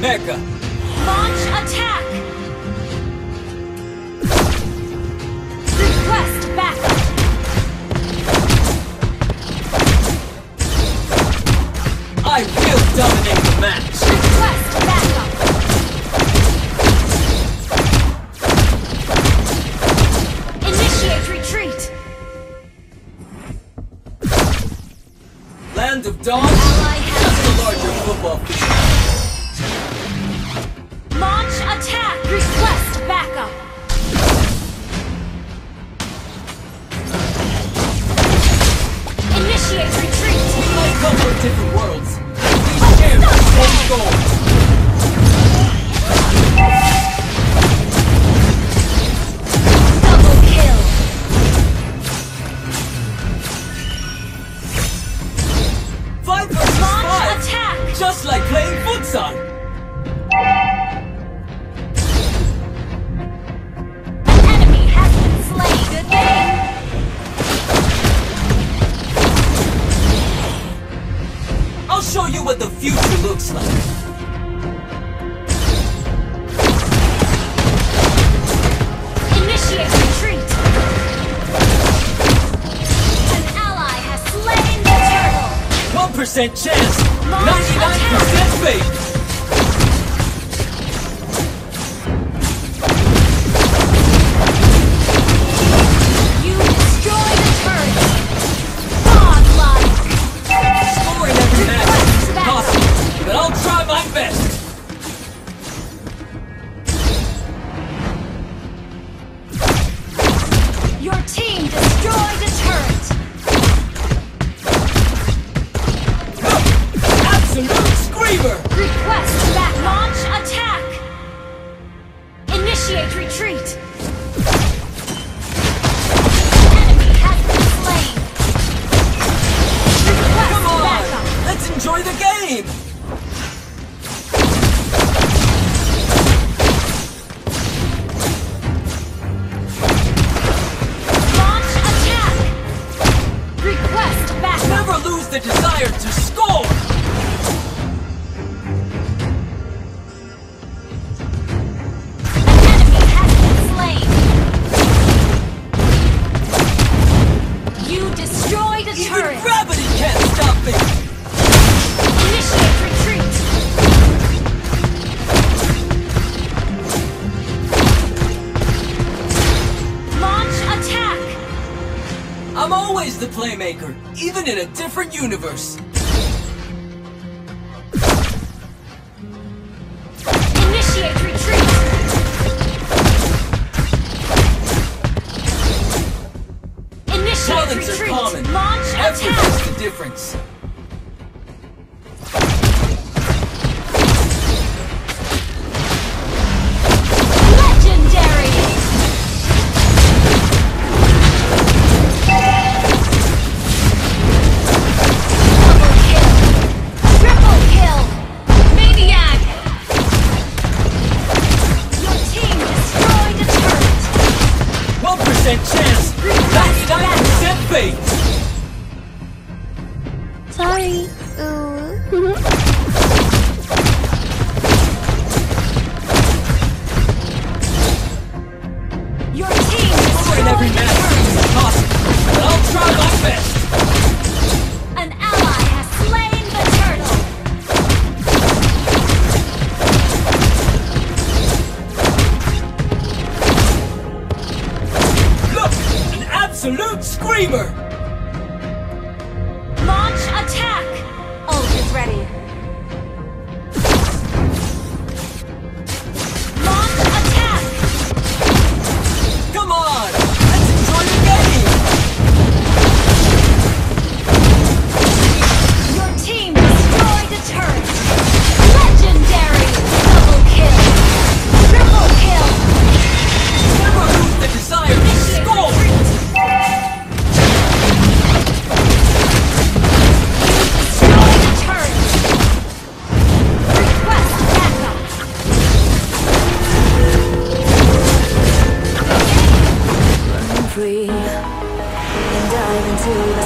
Mecha! Launch attack! Request backup! I will dominate the match! Request backup! Initiate retreat! Land of Dawn? Ally has the larger football field. Launch attack! Request backup! Initiate retreat! We might come from different worlds. but We oh, share the same goal! 99% chance, 99% fate. the desire to I'm always the playmaker, even in a different universe. Initiate retreat! Initiate retreat! The difference. to the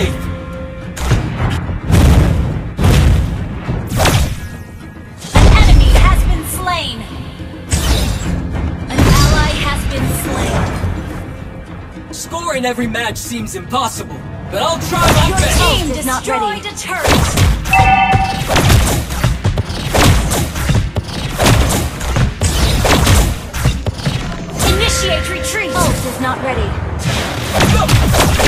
faith! An enemy has been slain! An ally has been slain! Scoring every match seems impossible, but I'll try my Your best! Your team is not ready. a turret! Initiate retreat! Pulse is not ready. Go.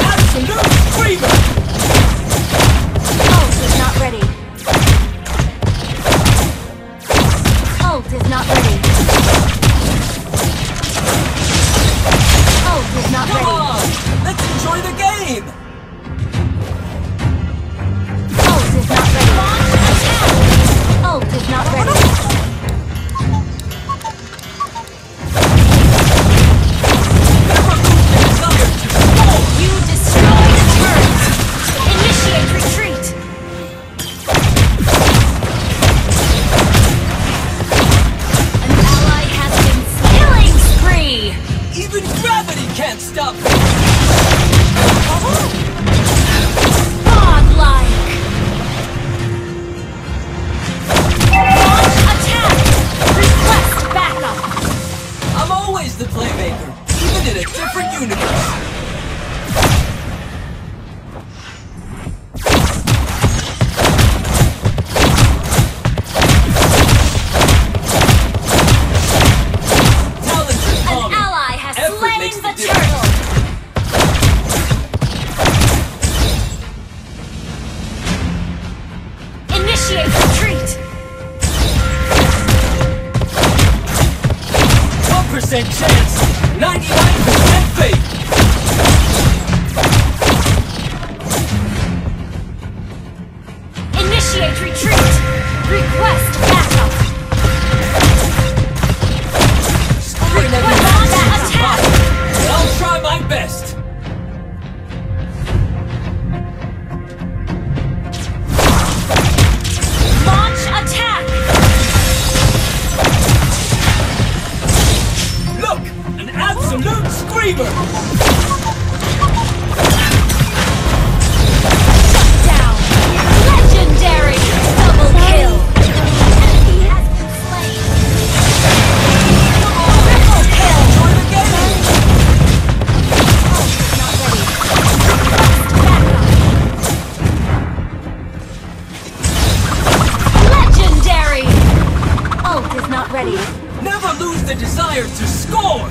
Shut down! Legendary! Double kill! Enemy has been slain! Triple kill! Legendary! Is not ready. Never lose the desire to score!